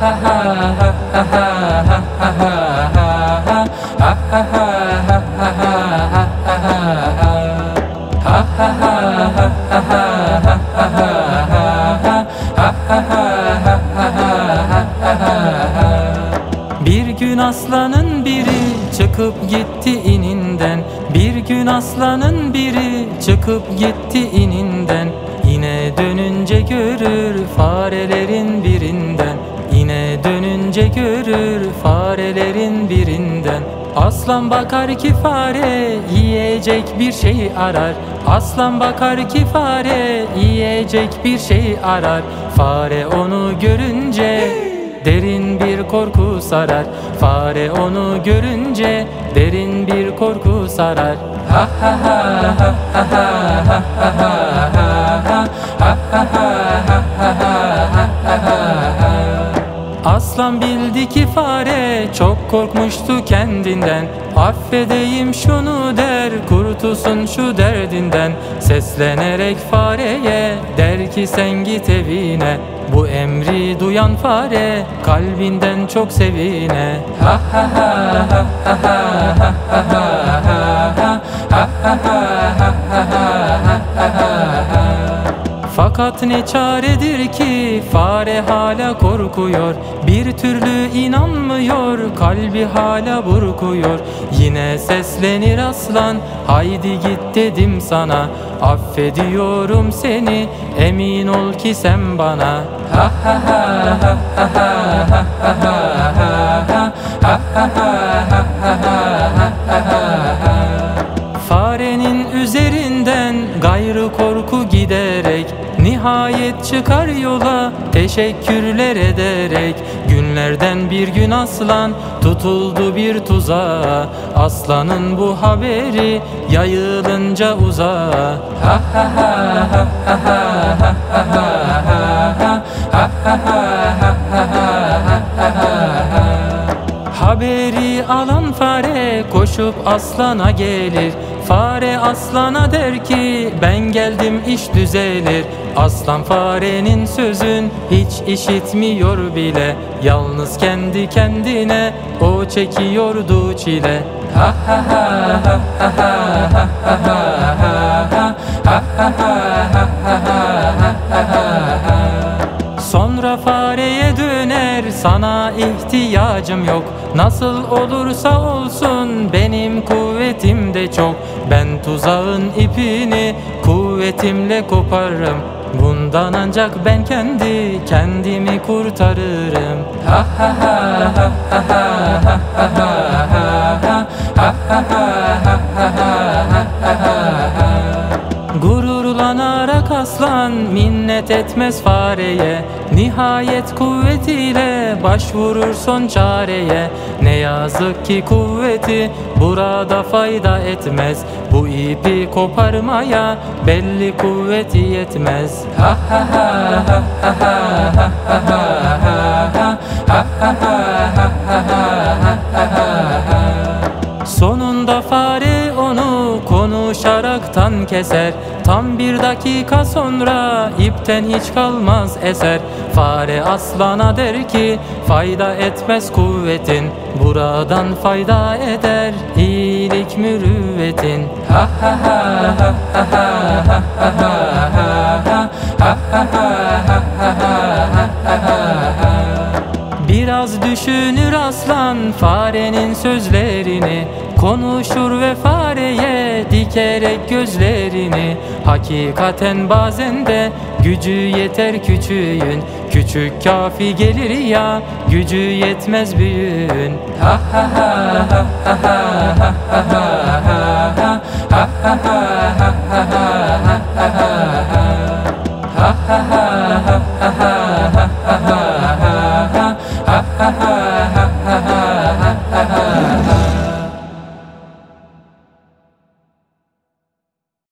Bir gün aslanın biri çıkıp gitti ininden. Bir gün aslanın biri çıkıp gitti ininden. Yine dönünce görür farelerin birinden dönünce görür farelerin birinden Aslan bakar ki fare yiyecek bir şey arar Aslan bakar ki fare yiyecek bir şey arar Fare onu görünce Derin bir korku sarar Fare onu görünce Derin bir korku sarar Ha ha ha ha ha ha ha ha ha Aslan bildi ki fare çok korkmuştu kendinden Affedeyim şunu der kurtulsun şu derdinden Seslenerek fareye der ki sen git evine Bu emri duyan fare kalbinden çok sevine Ha ha ha ha ha ha ha ha ha ha ha fakat ne çaredir ki fare hala korkuyor Bir türlü inanmıyor kalbi hala burkuyor Yine seslenir aslan haydi git dedim sana Affediyorum seni emin ol ki sen bana Ha ha ha ha ha ha ha ha ha ha ha ha Farenin üzerinden gayrı korku giderek Nihayet çıkar yola teşekkürler ederek Günlerden bir gün aslan tutuldu bir tuzağa Aslanın bu haberi yayılınca uzağa Ha ha ha ha ha ha ha ha ha ha ha ha Haberi alan fare koşup aslana gelir Fare aslana der ki ben geldim iş düzelir Aslan farenin sözün hiç işitmiyor bile Yalnız kendi kendine o çekiyordu çile Ha ha ha ha ha ha ha ha ha ha ha Fareye döner sana ihtiyacım yok Nasıl olursa olsun benim kuvvetim de çok Ben tuzağın ipini kuvvetimle koparırım Bundan ancak ben kendi kendimi kurtarırım Ha ha ha ha ha ha ha ha ha ha aslan minnet etmez fareye. Nihayet kuvvetiyle başvurur son çareye. Ne yazık ki kuvveti burada fayda etmez. Bu ipi koparmaya belli kuvveti yetmez. Ha ha ha ha ha ha ha ha onu konuşaraktan keser Tam bir dakika sonra ipten hiç kalmaz eser Fare aslana der ki fayda etmez kuvvetin Buradan fayda eder iyilik mürüvvetin Ha ha ha ha ha ha ha ha ha ha ha ha Biraz düşünür aslan farenin sözlerini Konuşur ve fareye dikerek gözlerini Hakikaten bazen de gücü yeter küçüğün Küçük kafi gelir ya gücü yetmez büyüğün Ha ha ha ha ha ha ha ha ha ha ha